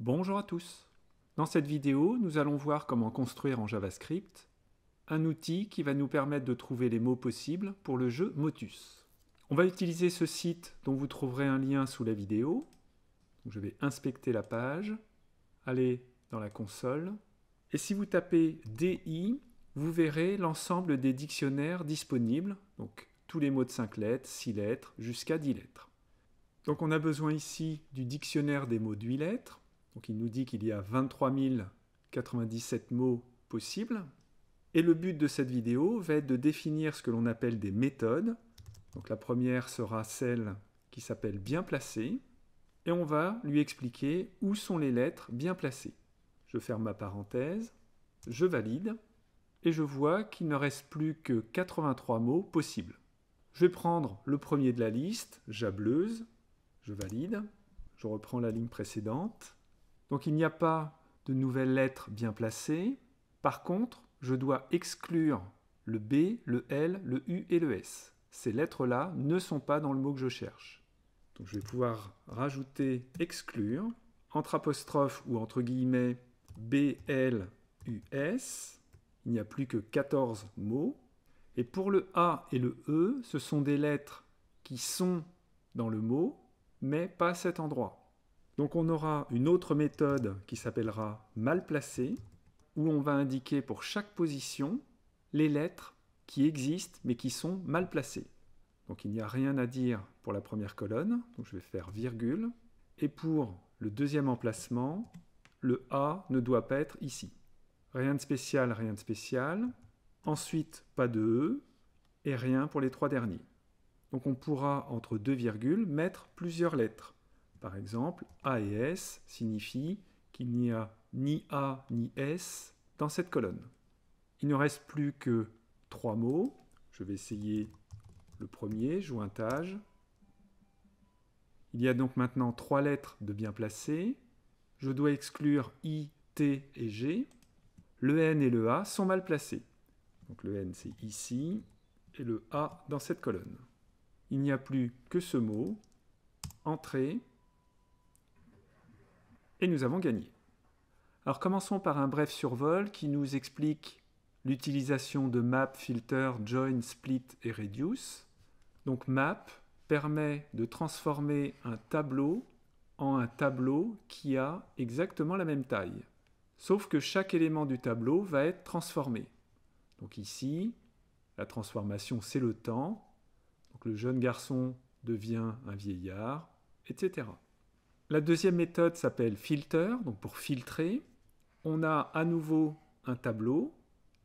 Bonjour à tous Dans cette vidéo, nous allons voir comment construire en JavaScript un outil qui va nous permettre de trouver les mots possibles pour le jeu Motus. On va utiliser ce site dont vous trouverez un lien sous la vidéo. je vais inspecter la page, aller dans la console, et si vous tapez DI, vous verrez l'ensemble des dictionnaires disponibles, donc tous les mots de 5 lettres, 6 lettres, jusqu'à 10 lettres. Donc on a besoin ici du dictionnaire des mots de 8 lettres, donc il nous dit qu'il y a 23 097 mots possibles. Et le but de cette vidéo va être de définir ce que l'on appelle des méthodes. Donc la première sera celle qui s'appelle bien placée. Et on va lui expliquer où sont les lettres bien placées. Je ferme ma parenthèse, je valide, et je vois qu'il ne reste plus que 83 mots possibles. Je vais prendre le premier de la liste, jableuse, je valide, je reprends la ligne précédente, donc il n'y a pas de nouvelles lettres bien placées. Par contre, je dois exclure le B, le L, le U et le S. Ces lettres-là ne sont pas dans le mot que je cherche. Donc je vais pouvoir rajouter exclure, entre apostrophes ou entre guillemets B, L, U, S. Il n'y a plus que 14 mots. Et pour le A et le E, ce sont des lettres qui sont dans le mot, mais pas à cet endroit. Donc on aura une autre méthode qui s'appellera mal placé, où on va indiquer pour chaque position les lettres qui existent mais qui sont mal placées. Donc il n'y a rien à dire pour la première colonne, donc je vais faire virgule. Et pour le deuxième emplacement, le A ne doit pas être ici. Rien de spécial, rien de spécial. Ensuite, pas de E, et rien pour les trois derniers. Donc on pourra, entre deux virgules, mettre plusieurs lettres. Par exemple, A et S signifient qu'il n'y a ni A ni S dans cette colonne. Il ne reste plus que trois mots. Je vais essayer le premier, jointage. Il y a donc maintenant trois lettres de bien placées. Je dois exclure I, T et G. Le N et le A sont mal placés. Donc le N c'est ici et le A dans cette colonne. Il n'y a plus que ce mot, entrée, et nous avons gagné. Alors commençons par un bref survol qui nous explique l'utilisation de map, filter, join, split et reduce. Donc map permet de transformer un tableau en un tableau qui a exactement la même taille. Sauf que chaque élément du tableau va être transformé. Donc ici, la transformation c'est le temps. Donc le jeune garçon devient un vieillard, etc. La deuxième méthode s'appelle filter, donc pour filtrer. On a à nouveau un tableau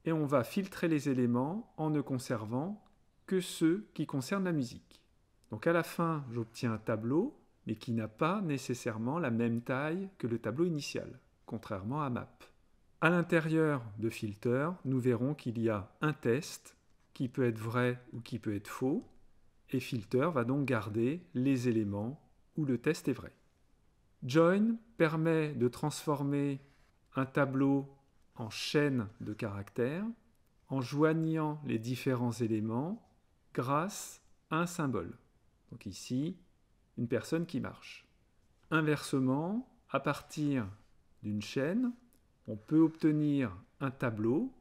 et on va filtrer les éléments en ne conservant que ceux qui concernent la musique. Donc à la fin, j'obtiens un tableau, mais qui n'a pas nécessairement la même taille que le tableau initial, contrairement à map. À l'intérieur de filter, nous verrons qu'il y a un test qui peut être vrai ou qui peut être faux, et filter va donc garder les éléments où le test est vrai. Join permet de transformer un tableau en chaîne de caractères en joignant les différents éléments grâce à un symbole. Donc ici, une personne qui marche. Inversement, à partir d'une chaîne, on peut obtenir un tableau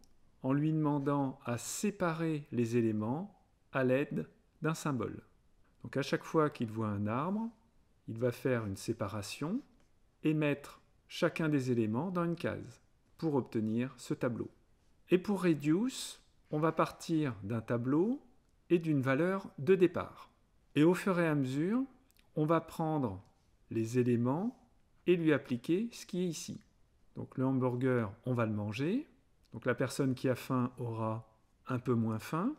en lui demandant à séparer les éléments à l'aide d'un symbole. Donc à chaque fois qu'il voit un arbre, il va faire une séparation et mettre chacun des éléments dans une case pour obtenir ce tableau. Et pour reduce, on va partir d'un tableau et d'une valeur de départ. Et au fur et à mesure, on va prendre les éléments et lui appliquer ce qui est ici. Donc le hamburger, on va le manger. Donc la personne qui a faim aura un peu moins faim.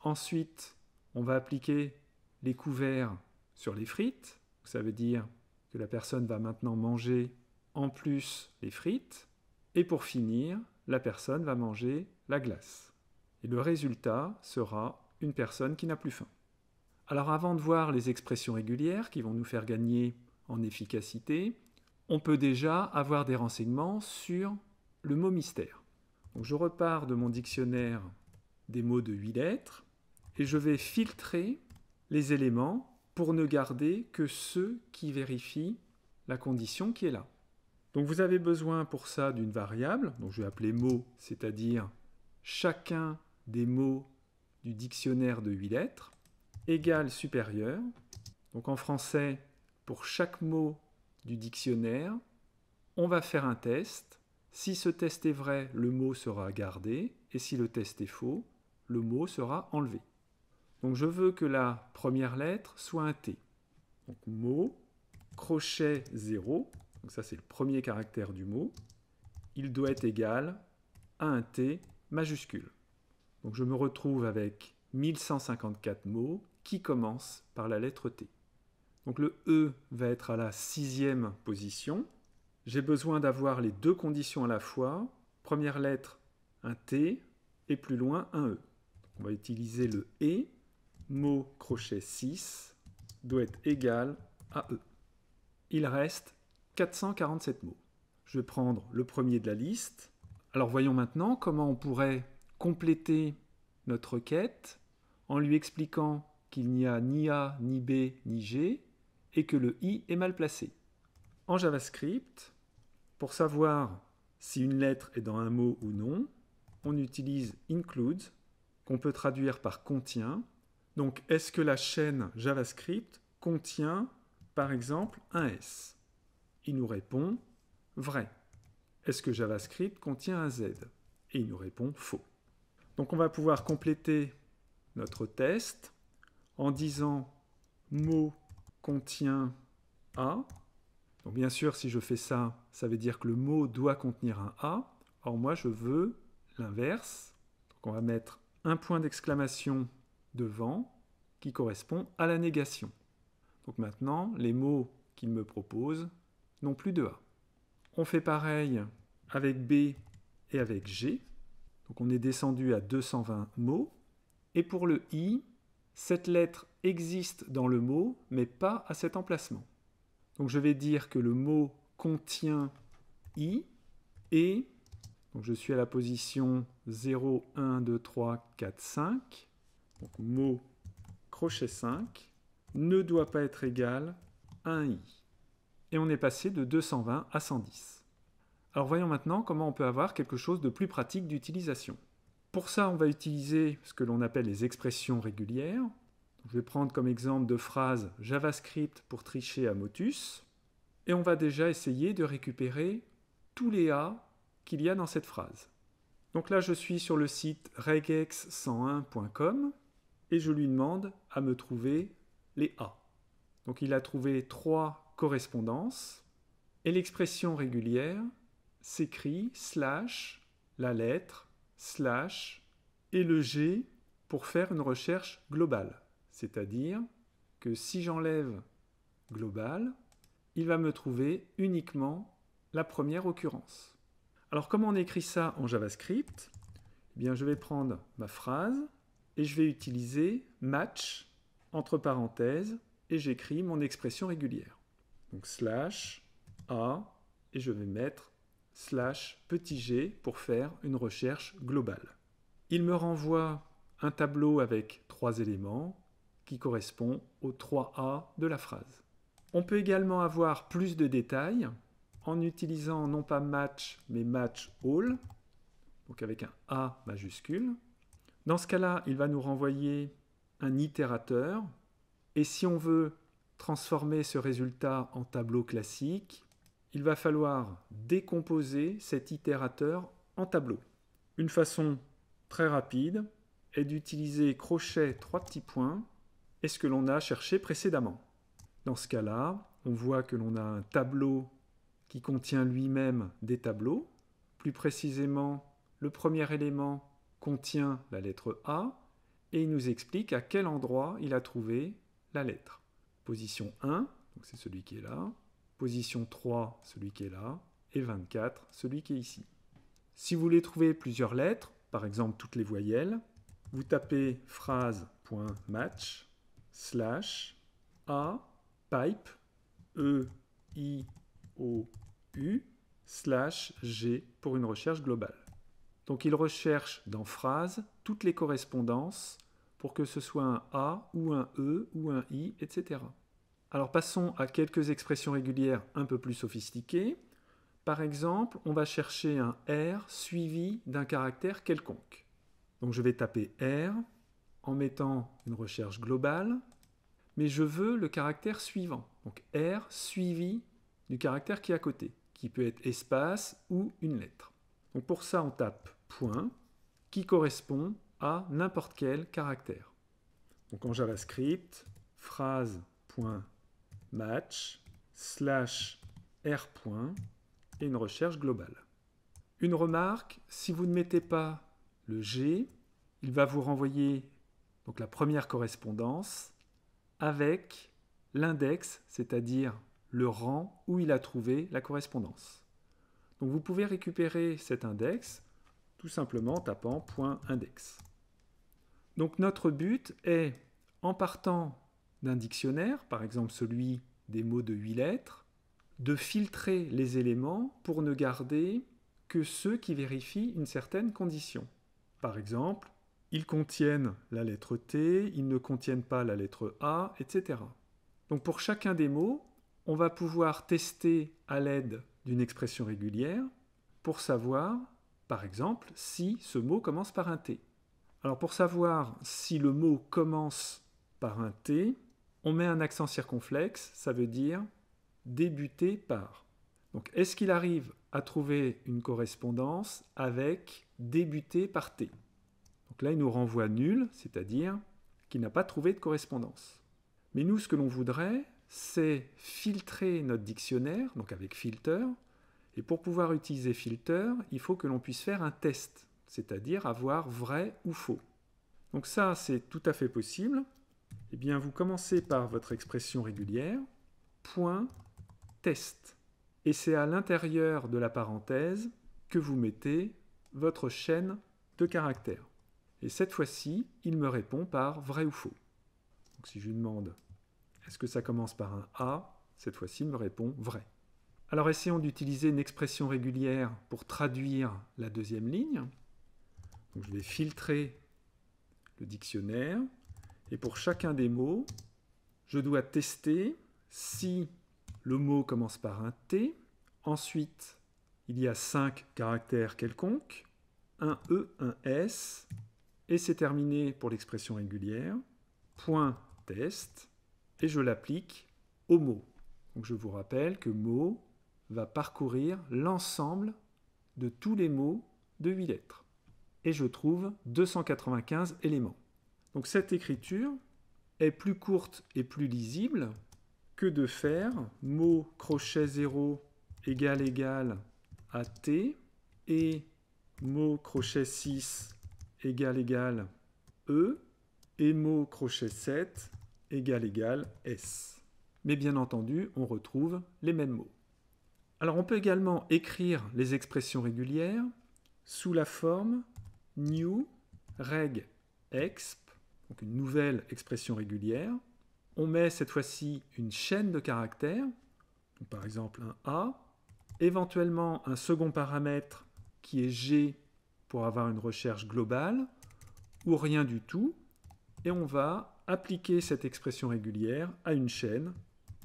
Ensuite, on va appliquer les couverts sur les frites. Ça veut dire que la personne va maintenant manger en plus les frites. Et pour finir, la personne va manger la glace. Et le résultat sera une personne qui n'a plus faim. Alors avant de voir les expressions régulières qui vont nous faire gagner en efficacité, on peut déjà avoir des renseignements sur le mot mystère. Je repars de mon dictionnaire des mots de 8 lettres et je vais filtrer les éléments pour ne garder que ceux qui vérifient la condition qui est là. Donc vous avez besoin pour ça d'une variable, donc je vais appeler mot, c'est-à-dire chacun des mots du dictionnaire de 8 lettres, égale supérieur. Donc en français, pour chaque mot du dictionnaire, on va faire un test. Si ce test est vrai, le mot sera gardé, et si le test est faux, le mot sera enlevé. Donc je veux que la première lettre soit un T. Donc mot, crochet 0, donc ça c'est le premier caractère du mot, il doit être égal à un T majuscule. Donc je me retrouve avec 1154 mots qui commencent par la lettre T. Donc le E va être à la sixième position. J'ai besoin d'avoir les deux conditions à la fois. Première lettre, un T, et plus loin, un E. On va utiliser le E. Mot crochet 6 doit être égal à E. Il reste 447 mots. Je vais prendre le premier de la liste. Alors voyons maintenant comment on pourrait compléter notre requête en lui expliquant qu'il n'y a ni A, ni B, ni G, et que le i est mal placé. En JavaScript, pour savoir si une lettre est dans un mot ou non, on utilise include, qu'on peut traduire par contient. Donc, est-ce que la chaîne JavaScript contient, par exemple, un S? Il nous répond vrai. Est-ce que JavaScript contient un Z? Et il nous répond faux. Donc, on va pouvoir compléter notre test en disant mot contient A. Donc bien sûr, si je fais ça, ça veut dire que le mot doit contenir un A. Or moi, je veux l'inverse. Donc on va mettre un point d'exclamation devant qui correspond à la négation. Donc maintenant, les mots qu'il me propose n'ont plus de A. On fait pareil avec B et avec G. Donc on est descendu à 220 mots. Et pour le I, cette lettre existe dans le mot, mais pas à cet emplacement. Donc je vais dire que le mot contient i et donc je suis à la position 0, 1, 2, 3, 4, 5. Donc mot crochet 5 ne doit pas être égal à un i. Et on est passé de 220 à 110. Alors voyons maintenant comment on peut avoir quelque chose de plus pratique d'utilisation. Pour ça, on va utiliser ce que l'on appelle les expressions régulières. Je vais prendre comme exemple de phrase JavaScript pour tricher à Motus. Et on va déjà essayer de récupérer tous les A qu'il y a dans cette phrase. Donc là, je suis sur le site regex101.com et je lui demande à me trouver les A. Donc il a trouvé trois correspondances et l'expression régulière s'écrit slash la lettre slash et le G pour faire une recherche globale. C'est-à-dire que si j'enlève global, il va me trouver uniquement la première occurrence. Alors comment on écrit ça en JavaScript? Eh bien, je vais prendre ma phrase et je vais utiliser match entre parenthèses et j'écris mon expression régulière. Donc slash a et je vais mettre slash petit g pour faire une recherche globale. Il me renvoie un tableau avec trois éléments qui correspond aux 3A de la phrase. On peut également avoir plus de détails en utilisant non pas match mais match all, donc avec un A majuscule. Dans ce cas-là, il va nous renvoyer un itérateur et si on veut transformer ce résultat en tableau classique, il va falloir décomposer cet itérateur en tableau. Une façon très rapide est d'utiliser crochet trois petits points et ce que l'on a cherché précédemment. Dans ce cas-là, on voit que l'on a un tableau qui contient lui-même des tableaux. Plus précisément, le premier élément contient la lettre A et il nous explique à quel endroit il a trouvé la lettre. Position 1, c'est celui qui est là position 3, celui qui est là, et 24, celui qui est ici. Si vous voulez trouver plusieurs lettres, par exemple toutes les voyelles, vous tapez phrase.match slash a pipe e i o u slash g pour une recherche globale. Donc il recherche dans phrase toutes les correspondances pour que ce soit un a ou un e ou un i, etc. Alors passons à quelques expressions régulières un peu plus sophistiquées. Par exemple, on va chercher un R suivi d'un caractère quelconque. Donc je vais taper R en mettant une recherche globale, mais je veux le caractère suivant. Donc R suivi du caractère qui est à côté, qui peut être espace ou une lettre. Pour ça, on tape point qui correspond à n'importe quel caractère. Donc en JavaScript, phrase.match slash r et une recherche globale. Une remarque, si vous ne mettez pas le G, il va vous renvoyer donc la première correspondance avec l'index, c'est-à-dire le rang où il a trouvé la correspondance. Donc vous pouvez récupérer cet index tout simplement en tapant .index. Donc notre but est, en partant d'un dictionnaire, par exemple celui des mots de 8 lettres, de filtrer les éléments pour ne garder que ceux qui vérifient une certaine condition. Par exemple, ils contiennent la lettre T, ils ne contiennent pas la lettre A, etc. Donc pour chacun des mots, on va pouvoir tester à l'aide d'une expression régulière pour savoir, par exemple, si ce mot commence par un T. Alors pour savoir si le mot commence par un T, on met un accent circonflexe, ça veut dire débuter par. Donc est-ce qu'il arrive à trouver une correspondance avec débuter par T? Donc là, il nous renvoie nul, c'est-à-dire qu'il n'a pas trouvé de correspondance. Mais nous, ce que l'on voudrait, c'est filtrer notre dictionnaire, donc avec filter, et pour pouvoir utiliser filter, il faut que l'on puisse faire un test, c'est-à-dire avoir vrai ou faux. Donc ça, c'est tout à fait possible. Eh bien, vous commencez par votre expression régulière, point test. Et c'est à l'intérieur de la parenthèse que vous mettez votre chaîne de caractères. Et cette fois-ci, il me répond par vrai ou faux. Donc si je lui demande est-ce que ça commence par un A, cette fois-ci, il me répond vrai. Alors essayons d'utiliser une expression régulière pour traduire la deuxième ligne. Je vais filtrer le dictionnaire. Et pour chacun des mots, je dois tester si le mot commence par un T. Ensuite, il y a cinq caractères quelconques, un E, un S, et c'est terminé pour l'expression régulière. Point test, et je l'applique au mot. Je vous rappelle que mot va parcourir l'ensemble de tous les mots de 8 lettres et je trouve 295 éléments. Donc cette écriture est plus courte et plus lisible que de faire mot crochet 0 égal égal à T et mot crochet 6 égal égal E et mot crochet 7 égal égal S. Mais bien entendu, on retrouve les mêmes mots. Alors on peut également écrire les expressions régulières sous la forme new reg exp, donc une nouvelle expression régulière. On met cette fois-ci une chaîne de caractères, par exemple un A, éventuellement un second paramètre qui est G pour avoir une recherche globale, ou rien du tout, et on va appliquer cette expression régulière à une chaîne,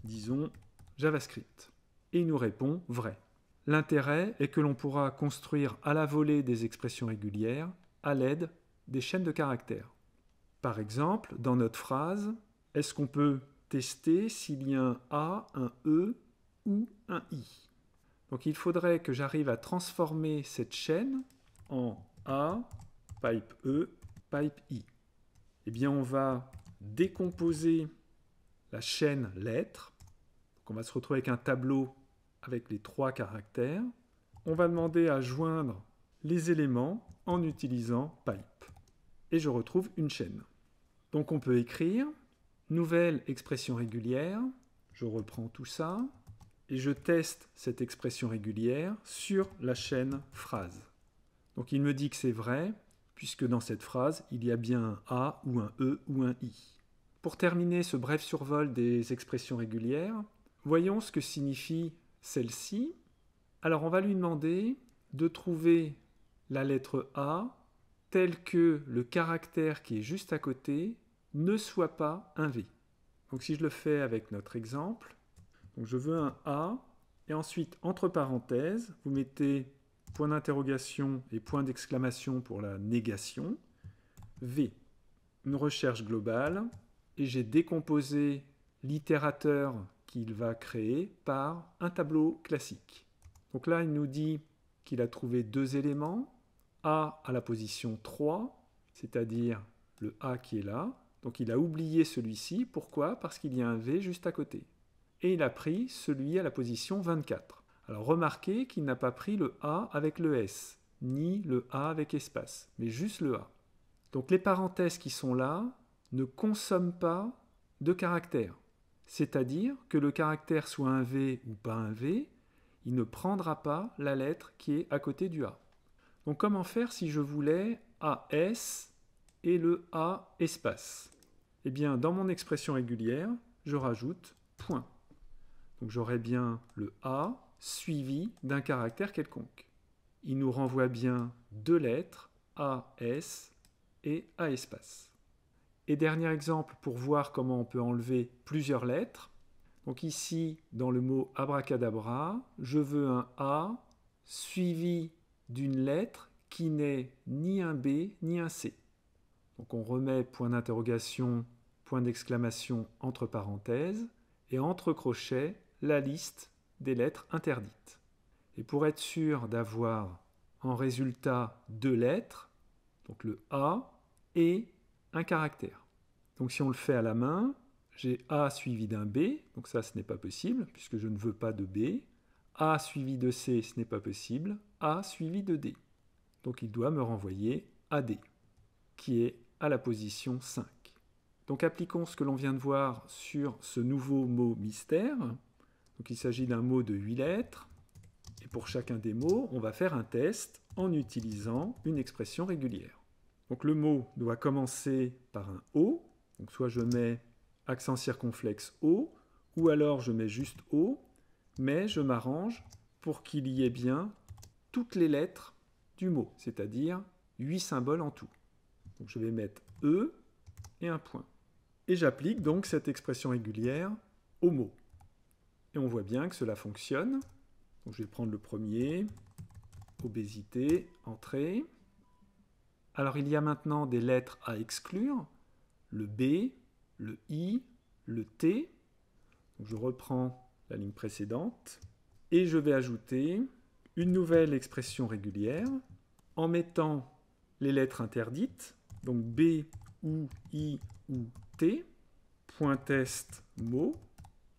disons JavaScript. Et il nous répond vrai. L'intérêt est que l'on pourra construire à la volée des expressions régulières à l'aide des chaînes de caractères. Par exemple, dans notre phrase, est-ce qu'on peut tester s'il y a un A, un E ou un I? Donc il faudrait que j'arrive à transformer cette chaîne en A, pipe E, pipe I. Eh bien, on va décomposer la chaîne lettres. on va se retrouver avec un tableau avec les trois caractères. On va demander à joindre les éléments en utilisant pipe. Et je retrouve une chaîne. Donc on peut écrire nouvelle expression régulière. Je reprends tout ça et je teste cette expression régulière sur la chaîne phrase. Donc il me dit que c'est vrai puisque dans cette phrase, il y a bien un A ou un E ou un I. Pour terminer ce bref survol des expressions régulières, voyons ce que signifie celle-ci. Alors on va lui demander de trouver la lettre A telle que le caractère qui est juste à côté ne soit pas un V. Donc si je le fais avec notre exemple, je veux un A Et ensuite, entre parenthèses, vous mettez point d'interrogation et point d'exclamation pour la négation. V, une recherche globale. Et j'ai décomposé l'itérateur qu'il va créer par un tableau classique. Donc là, il nous dit qu'il a trouvé deux éléments, A à la position 3, c'est-à-dire le A qui est là. Donc il a oublié celui-ci. Pourquoi? Parce qu'il y a un V juste à côté. Et il a pris celui à la position 24. Alors remarquez qu'il n'a pas pris le A avec le S, ni le A avec espace, mais juste le A. Donc les parenthèses qui sont là ne consomment pas de caractères. C'est-à-dire que le caractère soit un V ou pas un V, il ne prendra pas la lettre qui est à côté du A. Donc comment faire si je voulais AS et le A espace? Eh bien, dans mon expression régulière, je rajoute point. Donc j'aurai bien le A suivi d'un caractère quelconque. Il nous renvoie bien deux lettres, AS et A espace. Et dernier exemple pour voir comment on peut enlever plusieurs lettres. Donc ici, dans le mot abracadabra, je veux un A suivi d'une lettre qui n'est ni un B ni un C. Donc on remet point d'interrogation, point d'exclamation entre parenthèses, et entre crochets, la liste des lettres interdites. Et pour être sûr d'avoir en résultat deux lettres, donc le A et un caractère. Donc si on le fait à la main, j'ai A suivi d'un B, donc ça ce n'est pas possible puisque je ne veux pas de B. A suivi de C, ce n'est pas possible. A suivi de D. Donc il doit me renvoyer AD, qui est à la position 5. Donc appliquons ce que l'on vient de voir sur ce nouveau mot mystère. Il s'agit d'un mot de 8 lettres. Et pour chacun des mots, on va faire un test en utilisant une expression régulière. Donc le mot doit commencer par un O. Soit je mets accent circonflexe O, ou alors je mets juste O, mais je m'arrange pour qu'il y ait bien toutes les lettres du mot, c'est-à-dire 8 symboles en tout. Je vais mettre E et un point. Et j'applique donc cette expression régulière au mot. Et on voit bien que cela fonctionne. Je vais prendre le premier, obésité, entrée. Alors il y a maintenant des lettres à exclure, le B, le I, le T. Je reprends la ligne précédente et je vais ajouter une nouvelle expression régulière en mettant les lettres interdites, donc B, ou I ou T, point test mot,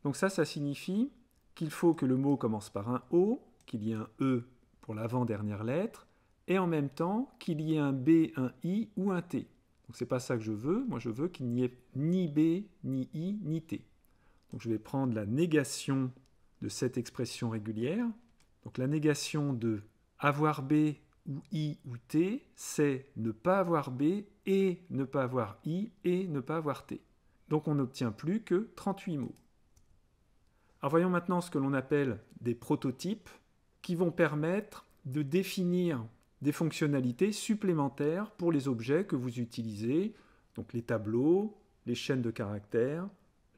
donc ça, ça signifie qu'il faut que le mot commence par un O, qu'il y ait un E pour l'avant-dernière lettre, et en même temps qu'il y ait un B, un I ou un T. Donc c'est pas ça que je veux, moi je veux qu'il n'y ait ni B, ni I, ni T. Donc je vais prendre la négation de cette expression régulière. Donc la négation de avoir B ou I ou T, c'est ne pas avoir B et ne pas avoir I et ne pas avoir T. Donc on n'obtient plus que 38 mots. Alors voyons maintenant ce que l'on appelle des prototypes qui vont permettre de définir des fonctionnalités supplémentaires pour les objets que vous utilisez, donc les tableaux, les chaînes de caractères,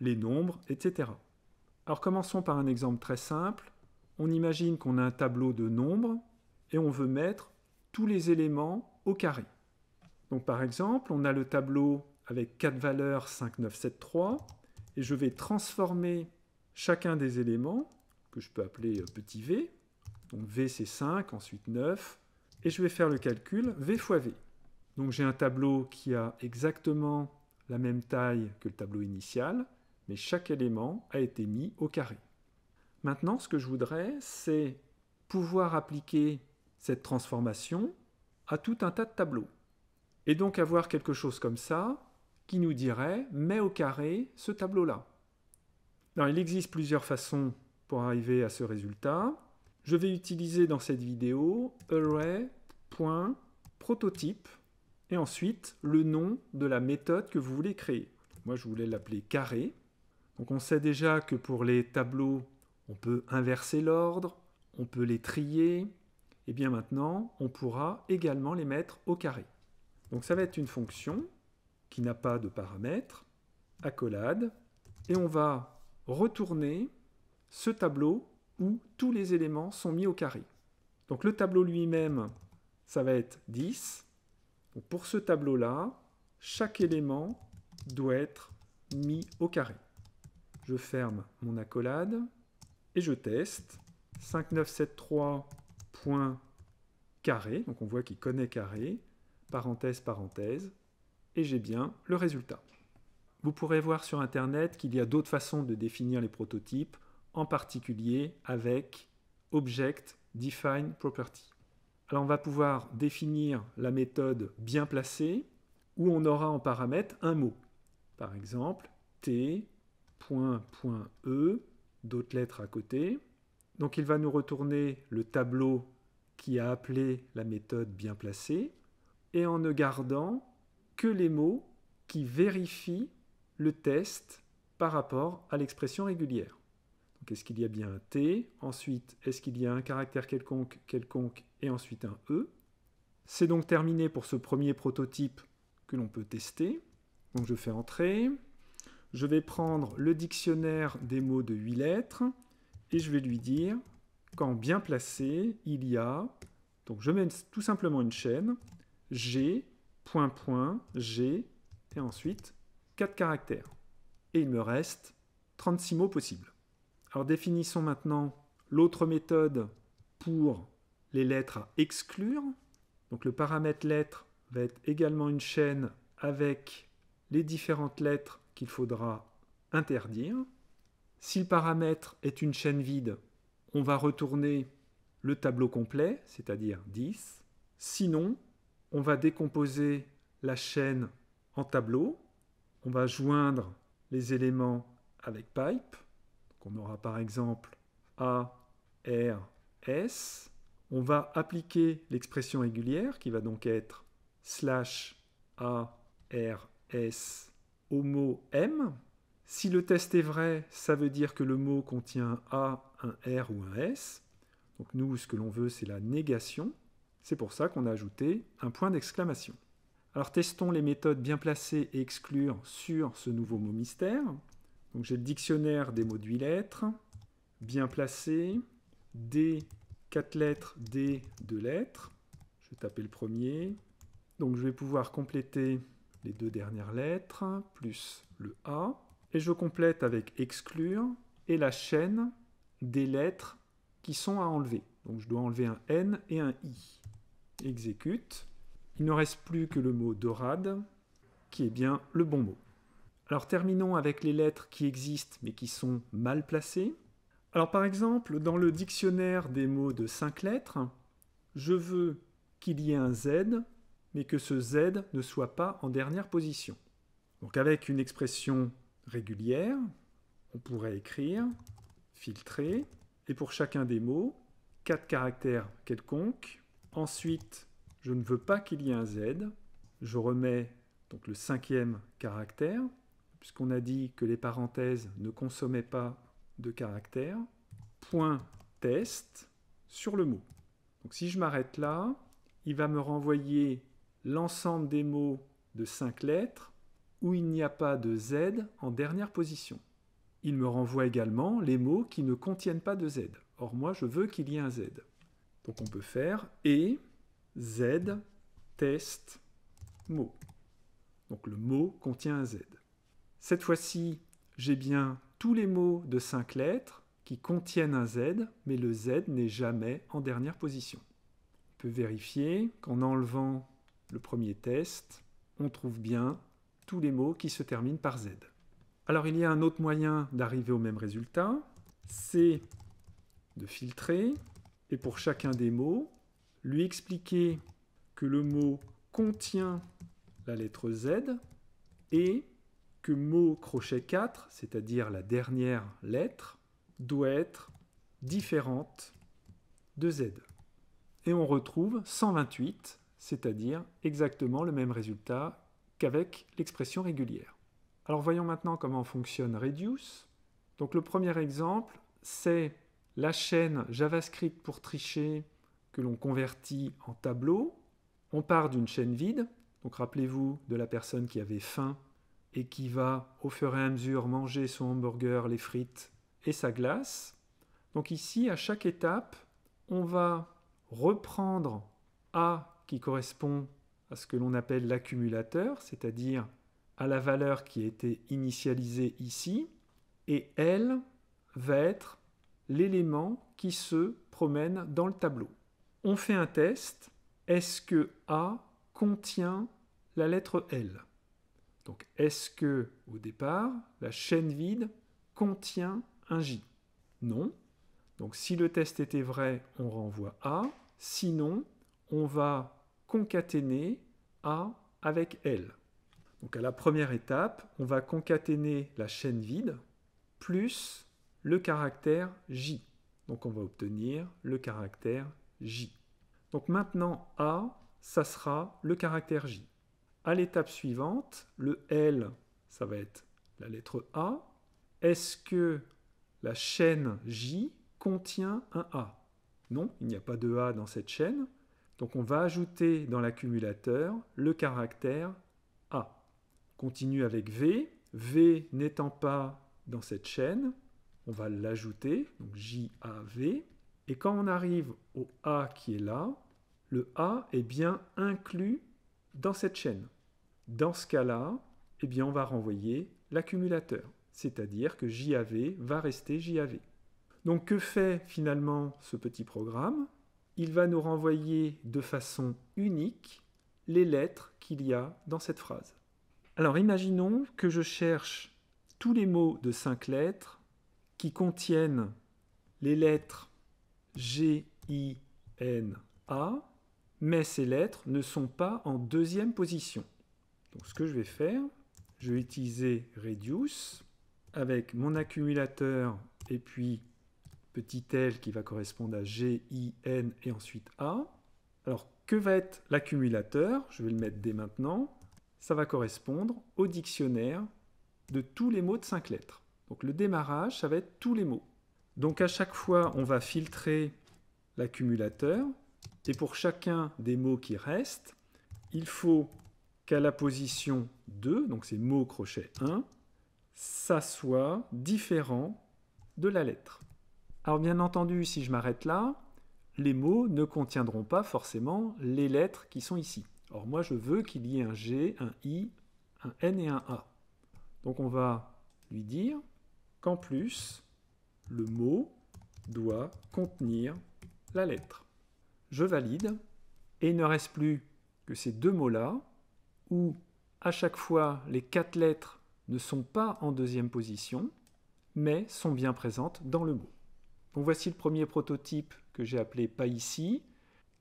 les nombres, etc. Alors commençons par un exemple très simple. On imagine qu'on a un tableau de nombres et on veut mettre tous les éléments au carré. Donc par exemple, on a le tableau avec 4 valeurs 5, 9, 7, 3 et je vais transformer chacun des éléments, que je peux appeler euh, petit v, donc v c'est 5, ensuite 9, et je vais faire le calcul v fois v. Donc j'ai un tableau qui a exactement la même taille que le tableau initial, mais chaque élément a été mis au carré. Maintenant, ce que je voudrais, c'est pouvoir appliquer cette transformation à tout un tas de tableaux. Et donc avoir quelque chose comme ça qui nous dirait mets au carré ce tableau-là il existe plusieurs façons pour arriver à ce résultat. Je vais utiliser dans cette vidéo array.prototype et ensuite le nom de la méthode que vous voulez créer. Moi, je voulais l'appeler carré. Donc on sait déjà que pour les tableaux, on peut inverser l'ordre, on peut les trier, et bien maintenant, on pourra également les mettre au carré. Donc ça va être une fonction qui n'a pas de paramètres, accolade, et on va retourner ce tableau où tous les éléments sont mis au carré. Donc le tableau lui-même, ça va être 10. pour ce tableau-là, chaque élément doit être mis au carré. Je ferme mon accolade et je teste. 5973 point carré, donc on voit qu'il connaît carré, parenthèse, parenthèse, et j'ai bien le résultat. Vous pourrez voir sur Internet qu'il y a d'autres façons de définir les prototypes, en particulier avec Object. Alors on va pouvoir définir la méthode bien placée, où on aura en paramètre un mot. Par exemple, t, e, d'autres lettres à côté. Donc il va nous retourner le tableau qui a appelé la méthode bien placée, et en ne gardant que les mots qui vérifient le test par rapport à l'expression régulière. Est-ce qu'il y a bien un T Ensuite, est-ce qu'il y a un caractère quelconque, quelconque, et ensuite un E C'est donc terminé pour ce premier prototype que l'on peut tester. Donc je fais entrer. Je vais prendre le dictionnaire des mots de 8 lettres et je vais lui dire quand bien placé, il y a, donc je mets tout simplement une chaîne, G, point, point, G, et ensuite 4 caractères. Et il me reste 36 mots possibles. Alors définissons maintenant l'autre méthode pour les lettres à exclure. Donc le paramètre lettre va être également une chaîne avec les différentes lettres qu'il faudra interdire. Si le paramètre est une chaîne vide, on va retourner le tableau complet, c'est-à-dire 10. Sinon, on va décomposer la chaîne en tableaux. On va joindre les éléments avec pipe. on aura par exemple A, R, S. On va appliquer l'expression régulière qui va donc être slash A, R, S au mot M. Si le test est vrai, ça veut dire que le mot contient A, un R ou un S. Donc nous, ce que l'on veut, c'est la négation. C'est pour ça qu'on a ajouté un point d'exclamation. Alors testons les méthodes bien placées et exclure sur ce nouveau mot mystère. Donc j'ai le dictionnaire des mots de 8 lettres, bien placé, D, 4 lettres, D, 2 lettres. Je vais taper le premier. Donc je vais pouvoir compléter les deux dernières lettres, plus le A et je complète avec exclure et la chaîne des lettres qui sont à enlever. Donc je dois enlever un N et un I. Exécute. Il ne reste plus que le mot dorade, qui est bien le bon mot. Alors terminons avec les lettres qui existent mais qui sont mal placées. Alors par exemple, dans le dictionnaire des mots de 5 lettres, je veux qu'il y ait un Z, mais que ce Z ne soit pas en dernière position. Donc avec une expression régulière, on pourrait écrire filtrer, et pour chacun des mots, quatre caractères quelconques. Ensuite, je ne veux pas qu'il y ait un Z, je remets donc le cinquième caractère, puisqu'on a dit que les parenthèses ne consommaient pas de caractères. Point test sur le mot. Donc si je m'arrête là, il va me renvoyer l'ensemble des mots de cinq lettres où il n'y a pas de Z en dernière position. Il me renvoie également les mots qui ne contiennent pas de Z. Or moi, je veux qu'il y ait un Z. Donc on peut faire et Z test mot. Donc le mot contient un Z. Cette fois-ci, j'ai bien tous les mots de 5 lettres qui contiennent un Z, mais le Z n'est jamais en dernière position. On peut vérifier qu'en enlevant le premier test, on trouve bien tous les mots qui se terminent par Z. Alors il y a un autre moyen d'arriver au même résultat, c'est de filtrer et pour chacun des mots, lui expliquer que le mot contient la lettre Z et que mot crochet 4, c'est-à-dire la dernière lettre, doit être différente de Z. Et on retrouve 128, c'est-à-dire exactement le même résultat avec l'expression régulière. Alors voyons maintenant comment fonctionne Reduce. Donc le premier exemple, c'est la chaîne JavaScript pour tricher que l'on convertit en tableau. On part d'une chaîne vide, donc rappelez-vous de la personne qui avait faim et qui va au fur et à mesure manger son hamburger, les frites et sa glace. Donc ici, à chaque étape, on va reprendre A qui correspond à ce que l'on appelle l'accumulateur, c'est-à-dire à la valeur qui a été initialisée ici, et L va être l'élément qui se promène dans le tableau. On fait un test. Est-ce que A contient la lettre L? Donc est-ce que au départ la chaîne vide contient un J? Non. Donc si le test était vrai, on renvoie A. Sinon, on va concaténer A avec L. Donc à la première étape, on va concaténer la chaîne vide plus le caractère J. Donc on va obtenir le caractère J. Donc maintenant A, ça sera le caractère J. À l'étape suivante, le L, ça va être la lettre A. Est-ce que la chaîne J contient un A? Non, il n'y a pas de A dans cette chaîne. Donc on va ajouter dans l'accumulateur le caractère A. Continue avec V. V n'étant pas dans cette chaîne, on va l'ajouter, donc JAV. Et quand on arrive au A qui est là, le A est bien inclus dans cette chaîne. Dans ce cas-là, eh bien, on va renvoyer l'accumulateur, c'est-à-dire que JAV va rester JAV. Donc que fait finalement ce petit programme? Il va nous renvoyer de façon unique les lettres qu'il y a dans cette phrase. Alors imaginons que je cherche tous les mots de cinq lettres qui contiennent les lettres G, I, N, A, mais ces lettres ne sont pas en deuxième position. Donc ce que je vais faire, je vais utiliser Reduce avec mon accumulateur et puis petit l qui va correspondre à G, I, N et ensuite A. Alors que va être l'accumulateur? Je vais le mettre dès maintenant. Ça va correspondre au dictionnaire de tous les mots de cinq lettres. Donc le démarrage, ça va être tous les mots. Donc à chaque fois, on va filtrer l'accumulateur. Et pour chacun des mots qui restent, il faut qu'à la position 2, donc c'est mot crochet 1, ça soit différent de la lettre. Alors bien entendu, si je m'arrête là, les mots ne contiendront pas forcément les lettres qui sont ici. Or moi je veux qu'il y ait un G, un I, un N et un A. Donc on va lui dire qu'en plus, le mot doit contenir la lettre. Je valide et il ne reste plus que ces deux mots-là où à chaque fois les quatre lettres ne sont pas en deuxième position mais sont bien présentes dans le mot. Donc voici le premier prototype que j'ai appelé pas ici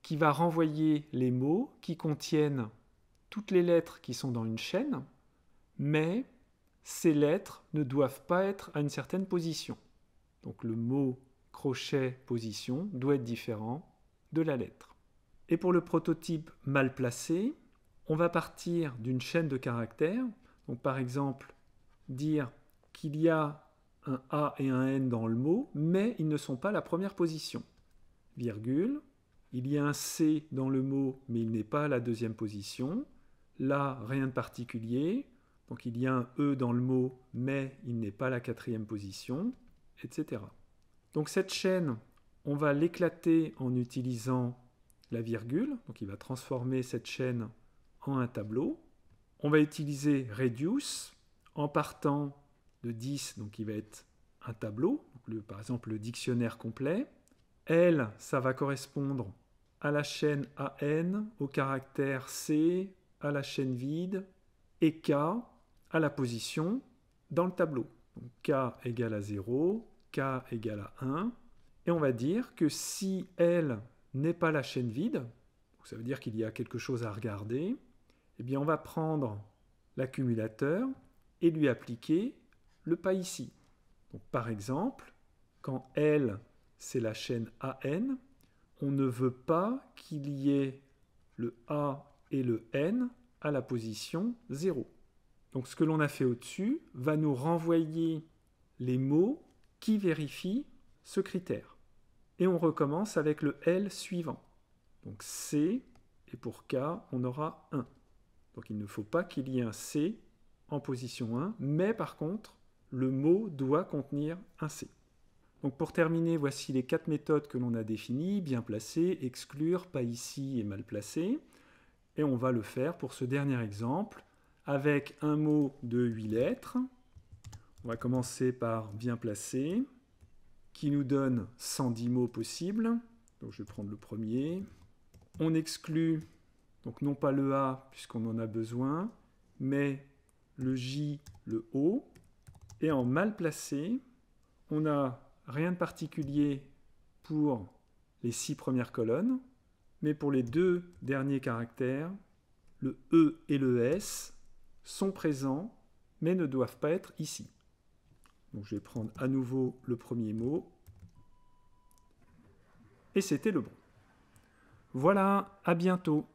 qui va renvoyer les mots qui contiennent toutes les lettres qui sont dans une chaîne mais ces lettres ne doivent pas être à une certaine position. Donc le mot crochet position doit être différent de la lettre. Et pour le prototype mal placé, on va partir d'une chaîne de caractères. Donc par exemple, dire qu'il y a un A et un N dans le mot, mais ils ne sont pas la première position. Virgule. Il y a un C dans le mot, mais il n'est pas la deuxième position. Là, rien de particulier. Donc il y a un E dans le mot, mais il n'est pas la quatrième position, etc. Donc cette chaîne, on va l'éclater en utilisant la virgule. Donc il va transformer cette chaîne en un tableau. On va utiliser reduce en partant de 10, donc il va être un tableau, par exemple le dictionnaire complet. L, ça va correspondre à la chaîne AN, au caractère C, à la chaîne vide, et K, à la position dans le tableau. k égale à 0, k égale à 1. Et on va dire que si L n'est pas la chaîne vide, ça veut dire qu'il y a quelque chose à regarder, eh bien on va prendre l'accumulateur et lui appliquer le pas ici. Donc par exemple, quand L c'est la chaîne AN, on ne veut pas qu'il y ait le A et le N à la position 0. Donc ce que l'on a fait au-dessus va nous renvoyer les mots qui vérifient ce critère. Et on recommence avec le L suivant. Donc C, et pour K, on aura 1. Donc il ne faut pas qu'il y ait un C en position 1, mais par contre, le mot doit contenir un C. Donc pour terminer, voici les quatre méthodes que l'on a définies, bien placé, exclure, pas ici et mal placé. Et on va le faire pour ce dernier exemple avec un mot de 8 lettres. On va commencer par bien placé, qui nous donne 110 mots possibles. Donc je vais prendre le premier. On exclut, donc non pas le A puisqu'on en a besoin, mais le J, le O. Et en mal placé, on n'a rien de particulier pour les six premières colonnes, mais pour les deux derniers caractères, le E et le S sont présents, mais ne doivent pas être ici. Donc je vais prendre à nouveau le premier mot. Et c'était le bon. Voilà, à bientôt.